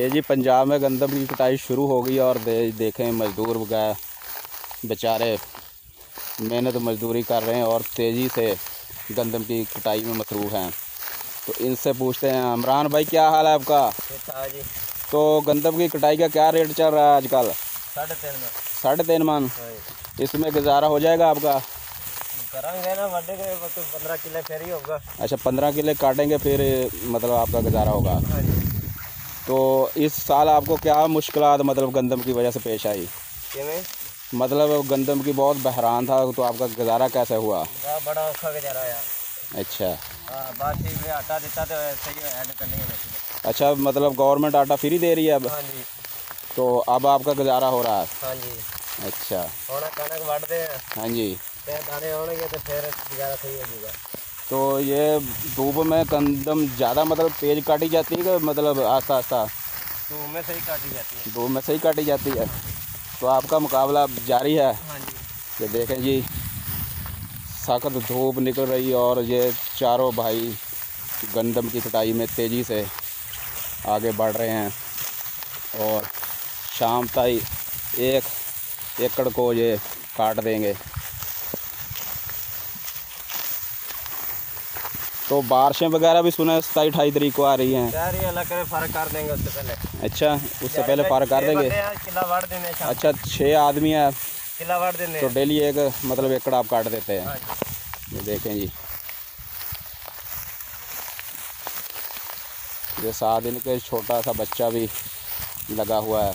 ये जी पंजाब में गंदम की कटाई शुरू हो गई और दे, देखें मज़दूर वगैरह बेचारे मेहनत मजदूरी कर रहे हैं और तेज़ी से गंदम की कटाई में मसरूफ़ हैं। तो इनसे पूछते हैं इमरान भाई क्या हाल है आपका? जी। तो गंदम की कटाई का क्या रेट चल रहा है आजकल? साढ़े तीन में साढ़े तीन मन। इसमें गुजारा हो जाएगा आपका? करेंगे ना वक्त पंद्रह किलो फिर ही होगा। अच्छा पंद्रह किले काटेंगे फिर मतलब आपका गुजारा होगा। हाँ तो इस साल आपको क्या मुश्किलात मतलब गंदम की वजह से पेश आई किमें मतलब गंदम की बहुत बहरान था तो आपका गुजारा कैसे हुआ बड़ा बड़ा औखा गुजारा यार अच्छा हाँ बात ठीक है आटा देता तो सही ऐड करनी होनी चाहिए अच्छा मतलब गवर्नमेंट आटा फ्री दे रही है अब हाँ जी तो अब आपका गुजारा हो रहा है हाँ जी अच्छा ਹੁਣ ਕਣਕ ਵੱਢਦੇ ਆ हाँ जी ਤੇ ਦਾਣੇ ਆਉਣਗੇ ਤੇ ਫਿਰ ਗੁਜ਼ਾਰਾ ਸਹੀ ਹੋ ਜਾਊਗਾ तो ये धूप में गंदम ज़्यादा मतलब तेज काटी जाती है कि मतलब आस्ता आस्ता? धूप में सही काटी जाती है। धूप में सही काटी जाती है। तो आपका मुकाबला जारी है? हाँ जी। ये देखें जी। सख्त धूप निकल रही है और ये चारों भाई गंदम की कटाई में तेज़ी से आगे बढ़ रहे हैं। और शाम तक एक एकड़ को ये काट देंगे। तो बारिशें वगैरह भी सुना है सताई अठाई तरीक को आ रही हैं। यार ये अल्लाह करे फ़र्क कर देंगे उससे पहले। अच्छा उससे पहले पार कर देंगे? किला वाड़ देने अच्छा छः आदमी हैं। किला वाड़ देने तो डेली एक मतलब एकड़ आप काट देते हैं। हाँ ये देखें जी। ये सात दिन के छोटा सा बच्चा भी लगा हुआ है।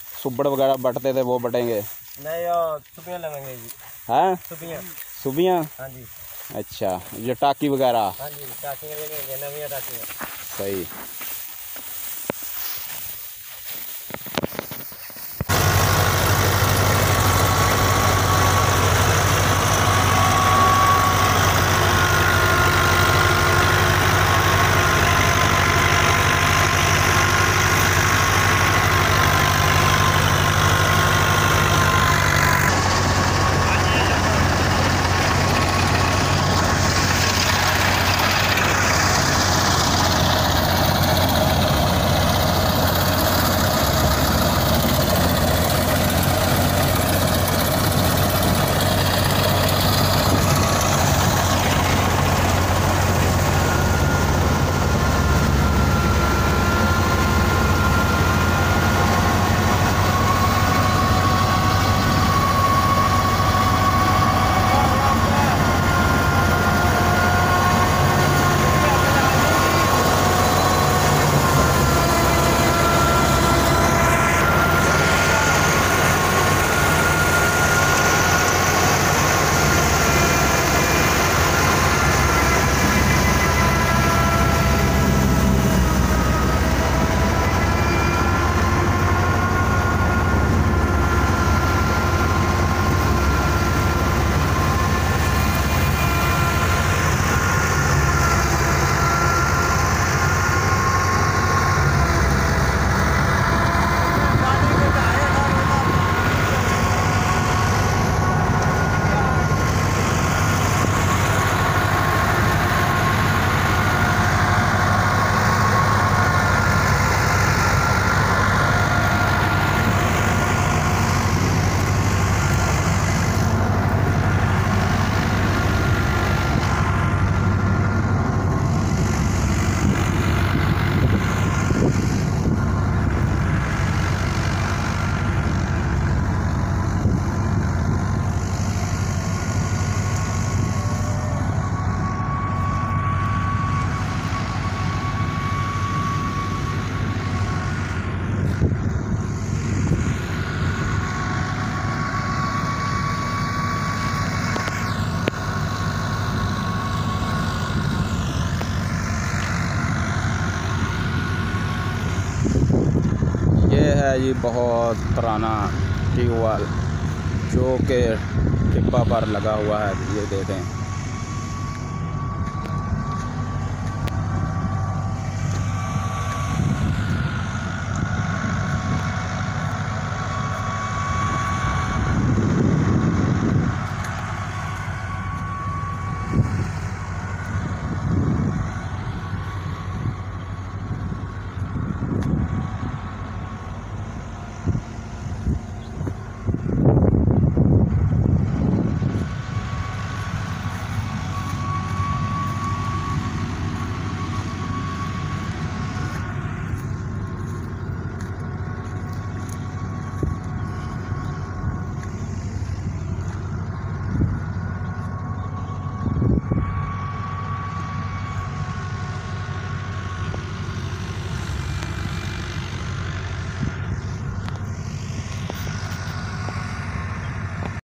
सुबड़ वगैरह बटते थे वो बटेंगे। नहीं लगेंगे जी। हैं? सुबियाँ। हाँ जी। अच्छा जो टाकी वगैरह? हाँ जी टाकी। सही। है जी बहुत पुराना ट्यूबवेल जो कि टिब्बा पर लगा हुआ है ये देखें।